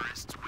Christ.